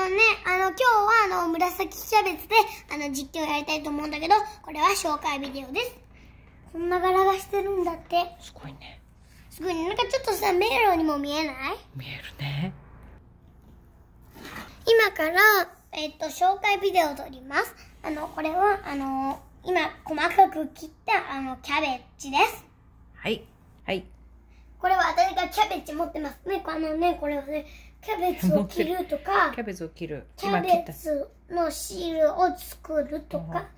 のね、あの、今日はあの、紫キャベツで、あの、実況やりたいと思うんだけど、これは紹介ビデオです。こんな柄がしてるんだって。すごいねすごいね。なんかちょっとさ、迷路にも見えない？見えるね今から、えっと、紹介ビデオを撮ります。あの、これは、あの、今、細かく切った、あの、キャベツです。はいはいこれは私がキャベツ持ってますね。あのね、これはね、キャベツを切るとか キ、ャベツを切る。キャベツの汁を作るとか、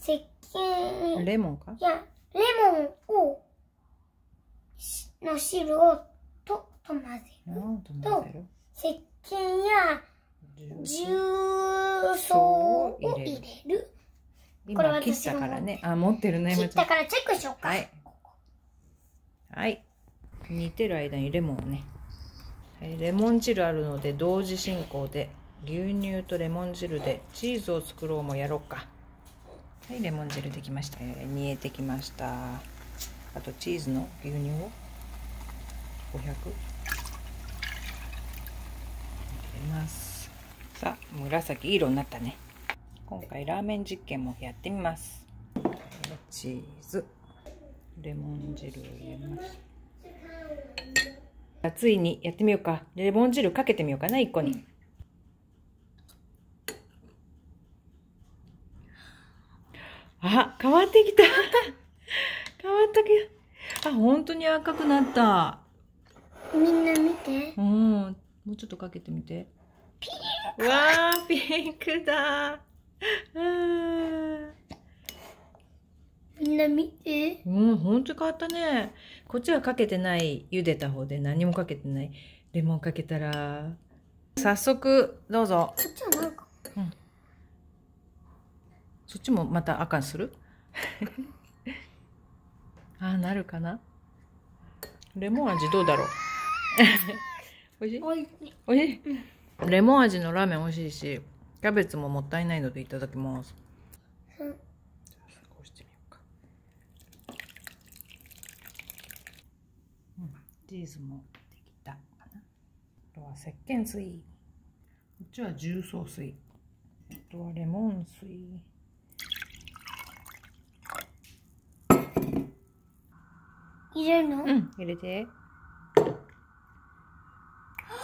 石鹸、レモンか？いや、レモンを、しの汁をと、と混ぜる。と石鹸や重曹を入れる。これ今切ったからね。あ持ってるね切ったからチェックしようか。はい。はい。煮てる間にレモンをねはいレモン汁あるので同時進行で牛乳とレモン汁でチーズを作ろうもやろうか。はいレモン汁できました。えー煮えてきました。あとチーズの牛乳を。500入れます。さあ紫色になったね。今回ラーメン実験もやってみます。チーズ。レモン汁を入れます。ついにやってみようか。レモン汁かけてみようかな1個に。あ変わってきた。変わったけど。あ本当に赤くなった。みんな見て。うん。もうちょっとかけてみて。ピンクわーピンクだ。あー見て。うん、ほんと変わったね。こっちはかけてない、茹でた方で何もかけてない。レモンかけたら。早速、どうぞ。こっちはなんか、そっちもまた赤にする？ああ、なるかな？レモン味どうだろう？おいしい？おいしい。おいしい、レモン味のラーメン美味しいし、キャベツももったいないのでいただきます。うんこうしてみようか。うん、チーズもできたかな。あとは石鹸水。こっちは重曹水。あとはレモン水。入れるの、うん、入れて。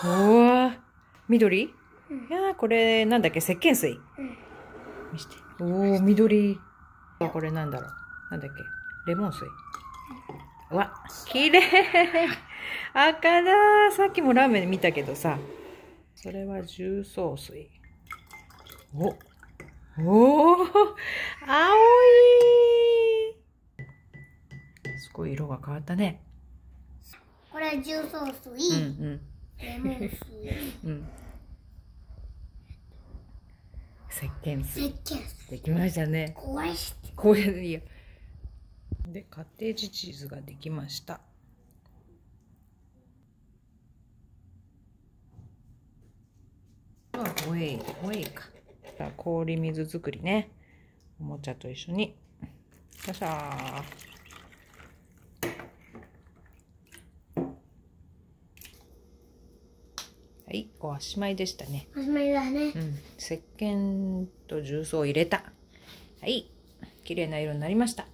おー、緑、いやーこれなんだっけ？石鹸水。うん見して。おー、緑。あこれなんだろう？なんだっけ？レモン水。うわ、綺麗赤だーさっきもラーメン見たけどさ。それは重曹水。おおー青いすごい色が変わったね。これは重曹うん水、うん。レモン水、うん。石鹸水。石鹸水。できましたね。怖いし。こうやっていいや。で、カッテージチーズができました。あ、ホエイ、ホエイか。さあ、氷水作りね。おもちゃと一緒に。よっしゃー。はい、おしまいでしたね。おしまいだねう。ん、石鹸と重曹を入れた。はい、綺麗な色になりました。